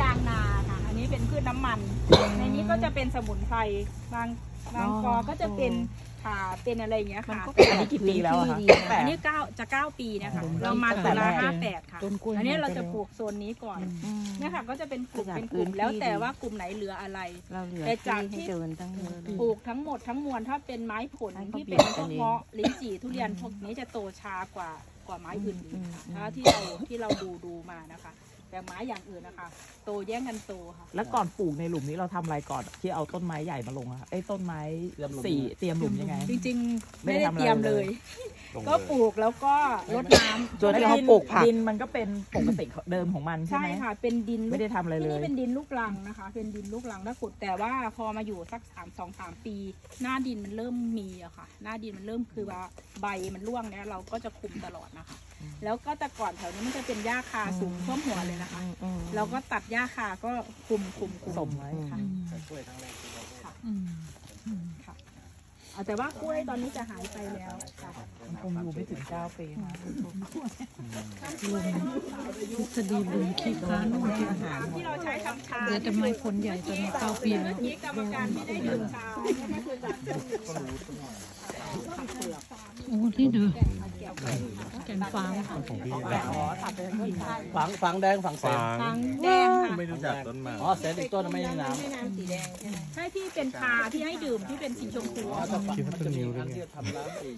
ยางนาค่ะ อันนี้เป็นพืชน้ำมัน ในนี้ก็จะเป็นสมุนไพรบางบางกอก็จะเป็นขาเป็นอะไรอย่างเงี้ยค่ะ อันนี้กี่ปีแล้วอะคะอันนี้เก้าจะเก้าปีนะคะเรามาตุลาห้าแปดค่ะ ต้นกล้วย อันนี้เราจะปลูกโซนนี้ก่อนเนี่ยค่ะ ก็จะเป็นกลุ่มเป็นกลุ่มแล้วแต่ว่ากลุ่มไหนเหลืออะไร เราเหลือแต่จากที่ ที่ให้เดินตั้งเยอะเลย ปลูกทั้งหมดทั้งมวลถ้าเป็นไม้ผลให้เขาที่เป็นเบียดพกัวนกเองเงาะลิ้นจี่ทุเรียนพวกนี้จะโตช้ากว่ากว่าไม้อื่นอืมๆค่ะอืมถ้าที่เราที่เราดูดูมานะคะ แต่ไม้อย่างอื่นนะคะโตแย่งกันโตค่ะ แล้วก่อนปลูกในหลุมนี้เราทำอะไรก่อนที่เอาต้นไม้ใหญ่มาลงอะคะไอ้ยต้นไม้สี่เตรียมหลุมยังไง จริงๆ ไม่ไม่ได้ได้ทำอะไรเตรียมเลย ลงก็เลยปลูกแล้วก็รดน้ำส่วนที่เขาปลูกผัก ดินมันก็เป็นปกติเดิมของมันใช่ใช่ไหม ค่ะ เป็นดินลูไม่กได้ทำอะไรเลที่ยนี่เป็นดินลูกรังนะคะ เป็นดินลูกรังถ้าขุดแต่ว่าพอมาอยู่สักสามสองสามปี หน้าดินมันเริ่มมีอะค่ะ หน้าดินมันเริ่มคือว่าใบมันร่วงเนี่ยเราก็จะคุมตลอดนะคะ แล้วก็แต่ก่อนแถวนี้มันจะเป็นหญ้าคาสูงท่วมหัวเลยนะคะอืมเราก็ตัดหญ้าคาก็คุมคุมคุสมไว้ ค่ะค่ะเอา แต่ว่ากล้วยตอนนี้จะหายไปแล้วค่ะมันคงอยู่ไม่ถึงเก้าปีนะทฤษฎีบุญขี้ค้านของที่ที่เราใช้ทำชาเหลือแต่ไม้ผลใหญ่ตอนนี้เก้าปีแล้วที่กรรมการที่ได้ดื่มชาก็คือจากต้นโอ้ที่เดือ แกนฟางของพี่อ๋อตัดไปทั้งต้นไม้ฝังฝังแดงฝังแสฟานงทางแดงค่ะไม่รู้จักต้นไม้อ๋อแสนอีกต้นไม่ใช่น้ำใช่ที่เป็นชาที่ให้ดื่มที่เป็นสีชมพูอ๋อถ้าฝังมันจะมีอันที่ทำน้ำสี